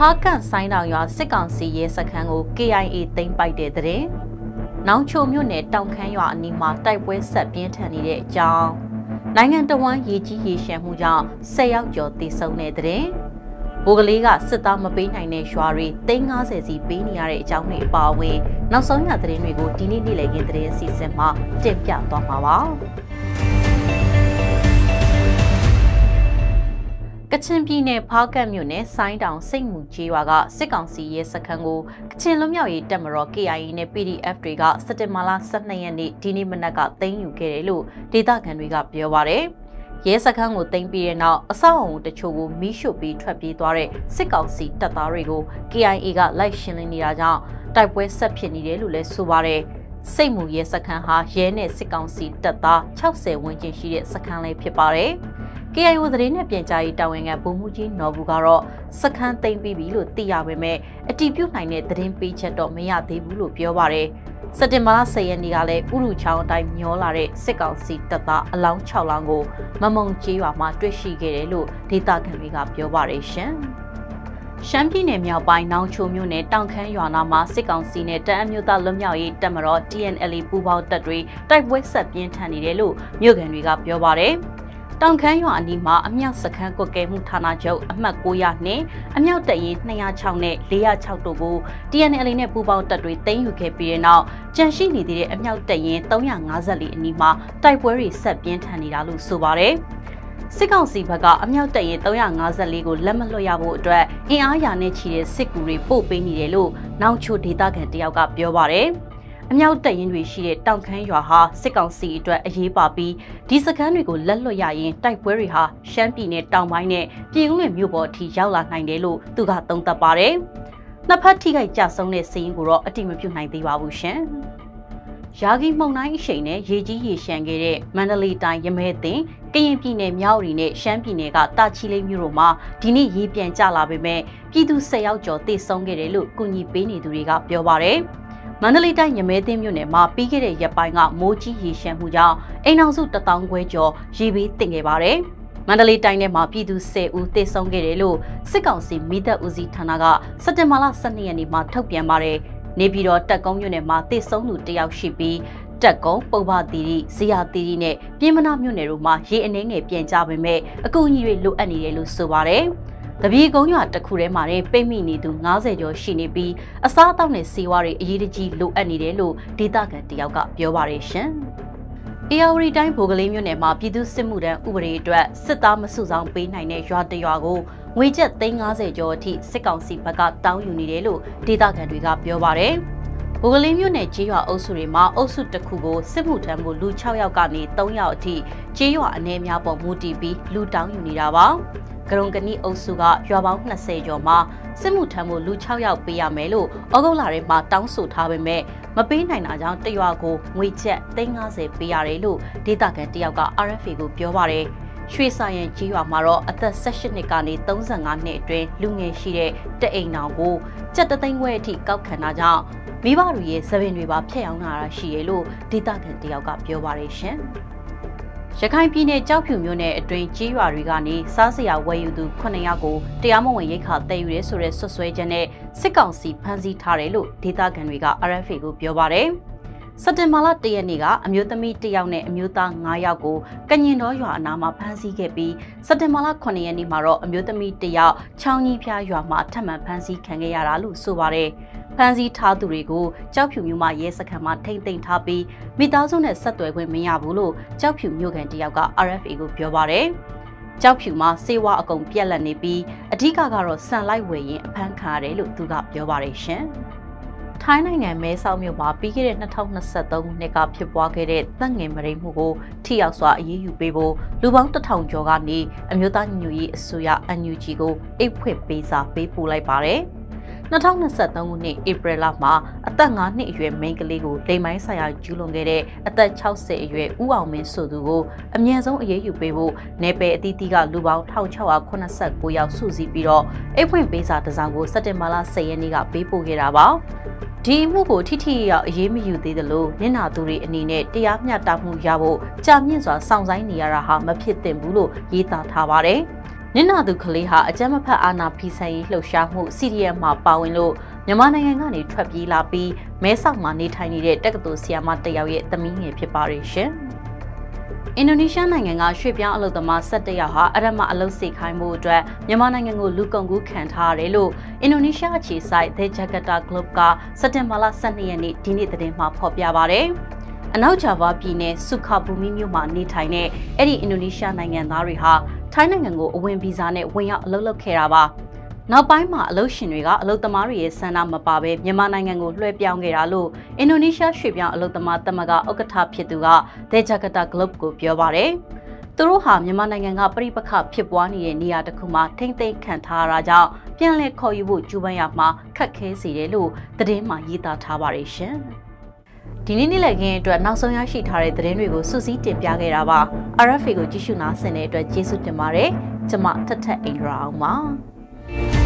ဖားကန့်ဆိုင်တောင်ရွာစစ်ကောင်စီရဲစခန်းကို KIA သိမ်းပိုက်တဲ့တဲ့။နောင်ချိုမြို့နယ်တောင်ခမ်းရွာအနီးမှာတိုက်ပွဲဆက်ပြင်းထန်နေတဲ့အကြောင်းနိုင်ငံတော်ဝန်ရေကြီးရေရှမ်းမှုကြောင့်၁၀ယောက်ကျော်သေဆုံးတဲ့တဲ့။ဘိုးကလေးကစစ်သားမပေးနိုင်တဲ့ရွာတွေ350စီပေးနေရတဲ့အကြောင်းတွေအပါအဝင် နောက်ဆုံးရသတင်းတွေကိုဒီနေ့နေ့လည်ခင်းသတင်းအစီအစဉ်မှာတင်ပြသွားမှာပါ။ ကချင်ပြည်နယ်ဖားကတ်မြို့နယ်ဆိုင်းတောင်စိတ်မှုကျေးရွာကစစ်ကောင်စီရဲ့စခန်းကိုကချင်လွတ်မြောက်ရေးတပ်မတော် KIA နဲ့ PDF တွေကစက်တင်ဘာလ12ရက်နေ့ဒီနေ့မနက်ကသိမ်းယူခဲ့တယ်လို့ဒေသခံတွေကပြောပါတယ်။ရဲစခန်းကိုသိမ်းပြီးတဲ့နောက်အဆောက်အုံတချို့ကိုမီးရှို့ပြီးထွက်ပြေးသွားတဲ့စစ်ကောင်စီတပ်သားတွေကို KIA ကလိုက်ရှင်းလင်းနေတာကြောင့်တိုက်ပွဲဆက်ဖြစ်နေတယ်လို့လည်းဆိုပါတယ်။စိတ်မှုရဲစခန်းဟာရဲနဲ့စစ်ကောင်စီတပ်သား60ဝန်းကျင်ရှိတဲ့စခန်းလေးဖြစ်ပါတယ်။ KIO သတင်းနဲ့ပြန်ကြားရေးတာဝန်ခံဗိုလ်မှူးကြီးနော်ဘူးကတော့စခန်းသိမ်းပြီးပြီလို့သိရပေမဲ့အတီးပြုတ်နိုင်တဲ့သတင်းပေးချက်တော့မရသေးဘူးလို့ပြောပါရယ်စက်တင်ဘာလ10ရက်နေ့ကလည်းဥရုချောင်းအတိုင်းမျောလာတဲ့စစ်ကောင်စီတပ်သားအလောင်း6လောင်းကိုမမုံကျေးရွာမှာတွေ့ရှိခဲ့တယ်လို့ဒေသခံတွေကပြောပါရယ်ရှင်ရှမ်းပြည်နယ်မြောက်ပိုင်းနောင်ချိုမြို့နယ်တောင်ခမ်းရွာနာမှာစစ်ကောင်စီနဲ့တအမ်းမြို့သားလွတ်မြောက်ရေးတပ်မတော် TNLA ပူးပေါင်းတပ်တွေတိုက်ပွဲဆက်ပြင်းထန်နေတယ်လို့မြို့ခံတွေကပြောပါရယ်။ တောင်ခမ်းရွာအနီးမှာအမြောက်စခန်းကွက်ကဲမှုဌာနချုပ်အမှတ်900နဲ့အမြောက်တရင်206နဲ့406တို့ကို TNL နဲ့ပူးပေါင်းတပ်တွေတင်ယူခဲ့ပြီးတဲ့နောက်ကြန့်ရှိနေသေးတဲ့အမြောက်တရင်354အနီးမှာတိုက်ပွဲတွေဆက်ပြင်းထန်နေတာလို့ဆိုပါတယ်။စစ်ကောင်စီဘက်ကအမြောက်တရင်354ကိုလက်မလွတ်ရဖို့အတွက်အင်အားရာနဲ့ချီတဲ့စစ်ကူတွေပို့ပေးနေတယ်လို့နောက်ချိုဒေသခံတယောက်ကပြောပါတယ်။ အမြောက်တပ်ရင်းတွေရှိတဲ့တောင်ခမ်းရွာဟာစစ်ကောင်စီအတွက်အရေးပါပြီးဒီစခန်းတွေကိုလက်လွတ်ရရင်တိုက်ပွဲတွေဟာရှမ်းပြည်နယ်တောင်ပိုင်းနဲ့ပြည်ဦးလွင်မြို့ပေါ်အထိရောက်လာနိုင်တယ်လို့သူကသုံးသပ်ပါတယ်။နှစ်ဖက်ထိခိုက်ကြဆုံးတဲ့စီးရင်ကိုတော့အတိမပြုနိုင်သေးပါဘူးရှင်။ရာဂီမှုန်တိုင်းအရှိန်နဲ့ရေကြီးရေရှမ်းခဲ့တဲ့မန္တလေးတိုင်းရမဲတင်ကရင်ပြည်နယ်မြောက်ရီနဲ့ရှမ်းပြည်နယ်ကတာချီလိမ့်မြို့တို့မှာဒီနေ့ရေပြန်ကျလာပေမဲ့ပြည်သူ၁၀ယောက်ကျော်သေဆုံးခဲ့တယ်လို့ကုညီပေးနေသူတွေကပြောပါရယ်။ မန္တလေးတိုင်းရမဲသိမ်းမြို့နယ်မှာပြီးခဲ့တဲ့ရက်ပိုင်းကမိုးကြီးရေရှမ်းမှုကြောင့်အိမ်အောင်စုတထောင်ခွဲကျော်ရေဘေးတင်ခဲ့ပါတယ်။မန္တလေးတိုင်းထဲမှာပြည်သူ10ဦးသေဆုံးခဲ့တယ်လို့စစ်ကောင်စီမိသက်ဦးစီးဌာနကစက်တင်ဘာလ12ရက်နေ့မှာထုတ်ပြန်ပါတယ်။နေပြည်တော်တက်ကုန်းမြို့နယ်မှာသေဆုံးသူတယောက်ရှိပြီးတက်ကုန်းပုဗ္ဗသီရိဇေယသီရိနဲ့ပြည်မနာမြို့နယ်တို့မှာရေအနှင်းငယ်ပြန်ကြပေမဲ့အကူအညီတွေလိုအပ်နေတယ်လို့ဆိုပါတယ်။ တပီကုန်းရွာတစ်ခုထဲမှာတင်ပိတ်မိနေသူ90ကျော်ရှိနေပြီးအစားအသောက်နဲ့ဆေးဝါးတွေအရေးတကြီးလိုအပ်နေတယ်လို့ဒေသခံတယောက်ကပြောပါရရှင်။အေယာဝတီတိုင်းဗိုလ်ကလေးမြို့နယ်မှာပြည်သူစစ်မှုထမ်းဥပဒေအတွက်စစ်သားမစုဆောင်ပေးနိုင်တဲ့ရွာတရွာကိုငွေကျပ်350ကျော်အထိစစ်ကောင်စီဘက်ကတောင်းယူနေတယ်လို့ဒေသခံတွေကပြောပါရယ်။ဘိုကလေးမြို့နယ်ကြေးရွာအုပ်စုတွေမှာအုပ်စုတစ်ခုကိုစစ်မှုထမ်းမှုလူ6ယောက်ကနေ3ယောက်အထိကြေးရွာအနေများပေါ်မူတည်ပြီးလူတောင်းယူနေတာပါ။ ဂရုံကနီအုပ်စုကရွာပေါင်း20ကျော်မှာစစ်မှုထမ်းမှုလူ6ယောက်ပေးရမယ်လို့ဩဂုတ်လထဲမှာတောင်းဆိုထားပေမဲ့မပေးနိုင်တာကြောင့်တရွာကိုငွေကျပ်350ပေးရတယ်လို့ဒေသခံတယောက်က RFA ကိုပြောပါတယ်ရွှေဆိုင်ရန်ကြီးရွာမှာတော့အသက်18နှစ်ကနေ35နှစ်အတွင်းလူငယ်ရှိတဲ့တအိမ်တော်ကိုကြက်တသိန်းခွဲအထိကောက်ခံတာကြောင့်မိဘတွေရဲ့သပင်တွေပါဖျက်အောင်လာတာရှိရလို့ဒေသခံတယောက်ကပြောပါတယ်ရှင်။ ရခိုင်ပြည်နယ်ကြောက်ဖြူမြို့နယ်အတွင်းကြီးရွာတွေကနေစားစရာဝယ်ယူသူ9ယောက်ကိုတရားမဝင်ရိတ်ခါတည်ယူရဲဆိုတဲ့ဆွဆွဲချက်နဲ့စစ်ကောင်စီဖမ်းဆီးထားတယ်လို့ဒေသခံတွေက RFA ကိုပြောပါတယ်။စက်တင်ဘာလ၁ရက်နေ့ကအမျိုးသမီး၁ယောက်နဲ့အမျိုးသား9ယောက်ကိုကညင်တော်ရွာအနားမှာဖမ်းဆီးခဲ့ပြီးစက်တင်ဘာလ9ရက်နေ့မှာတော့အမျိုးသမီး၁ယောက်ချောင်းကြီးဖျားရွာမှာထပ်မံဖမ်းဆီးခံခဲ့ရတာလို့ဆိုပါတယ်။ ဖမ်းဆီးထားသူတွေကိုကြောက်ဖြူမြို့မှာရဲစခန်းမှာထိမ့်သိမ်းထားပြီးမိသားစုနဲ့ဆက်သွယ်ခွင့်မရဘူးလို့ကြောက်ဖြူမြို့ကန်တယောက်က RFA ကိုပြောပါရယ်ကြောက်ဖြူမှာစေဝါအကုန်ပြက်လက်နေပြီးအဓိကကတော့ဆန်လိုက်ဝယ်ရင်အဖမ်းခံရတယ်လို့သူကပြောပါရယ်ရှင်။ထိုင်းနိုင်ငံမဲဆောက်မြို့မှာပြီးခဲ့တဲ့2023ခုနှစ်ကဖြစ်ပွားခဲ့တဲ့တပ်ငင်မရိမှုကိုထိရောက်စွာအရေးယူပေးဖို့လူပေါင်း1000ကျော်ကနေအမျိုးသားညီညွတ်ရေးအစိုးရ NUG ကိုအိတ်ဖွင့်ပေးစာပေးပို့လိုက်ပါတယ်။ 2023ခုနှစ်ဧပြီလမှာအသက်9နှစ်အရွယ်မိန်းကလေးကိုလိမ်မိုင်းဆိုင်ရာကျူးလွန်ခဲ့တဲ့အသက်60အရွယ်ဦးအောင်မင်းဆိုသူကိုအမြန်ဆုံးအရေးယူပေးဖို့နယ်ပယ်အသီးသီးကလူပေါင်း1689ယောက်စုစည်းပြီးတော့အိတ်ဖွင့်ပေးစာတစ်စောင်ကိုစက်တင်ဘာလ10ရက်နေ့ကပေးပို့ခဲ့တာပါဒီအမှုကိုထိထိရောက်အရေးမယူသေးသလိုနင့်နာသူတွေအနေနဲ့တရားမျှတမှုရဖို့ကြာမြင့်စွာစောင့်ဆိုင်းနေရတာဟာမဖြစ်သင့်ဘူးလို့ရေးသားထားပါတယ်။ နင့်နာသူကလေးဟာအကြမ်းမဖက်အာဏာဖီဆန်ရေးလှုပ်ရှားမှု CDM မှာပါဝင်လို့မြန်မာနိုင်ငံကနေထွက်ပြေးလာပြီးမဲဆောက်မှာနေထိုင်နေတဲ့တက္ကသိုလ်ဆရာမတယောက်ရဲ့သမီးငယ်ဖြစ်ပါရဲ့ရှင်။အင်ဒိုနီးရှားနိုင်ငံကရွှေ့ပြောင်းအလုပ်သမား17ယောက်ဟာအရမအလုပ်စိတ်ခိုင်းမှုအတွက်မြန်မာနိုင်ငံကိုလူကုန်ကူးခံထားရတယ်လို့အင်ဒိုနီးရှားအခြေစိုက် The Jakarta Group ကစက်တင်ဘာလ12ရက်နေ့ဒီနေ့သတင်းမှာဖော်ပြပါဗျ။အနောက်ဂျာဗာပြည်နယ်စုခဘူမီမြို့မှာနေထိုင်တဲ့အဲ့ဒီအင်ဒိုနီးရှားနိုင်ငံသားတွေဟာ ထိုင်းနိုင်ငံကိုအဝင်ဗီဇာနဲ့ဝင်ရောက်အလုပ်လုပ်ခဲ့တာပါ။နောက်ပိုင်းမှာအလုပ်ရှင်တွေကအလုပ်သမားတွေရဲ့ဆန္ဒမပါဘဲမြန်မာနိုင်ငံကိုလွှဲပြောင်းခဲ့တာလို့အင်ဒိုနီးရှားရွှေ့ပြောင်းအလုပ်သမားသမဂ္ဂဥက္ကဋ္ဌဖြစ်သူက The Jakarta Globe ကိုပြောပါတယ်။သူတို့ဟာမြန်မာနိုင်ငံကပြိပခဖြစ်ပွားနေတဲ့နေရာတစ်ခုမှာထိမ့်သိမ်းခံထားရတာကြောင့်ပြန်လည်ခေါ်ယူဖို့ကြိုးပမ်းရမှာခက်ခဲစေတယ်လို့သတင်းမှာရေးသားထားပါတယ်ရှင်။ ဒီနေ့နေ့လည်ခင်းအတွက်နောက်ဆုံးရရှိထားတဲ့သတင်းတွေကိုစုစည်းတင်ပြခဲ့တာပါ။ RFA ကိုကြည့်ရှုနားဆင်တဲ့အတွက်ကျေးဇူးတင်ပါတယ်။ကျွန်မထထအိန္ဒြာအောင်ပါ။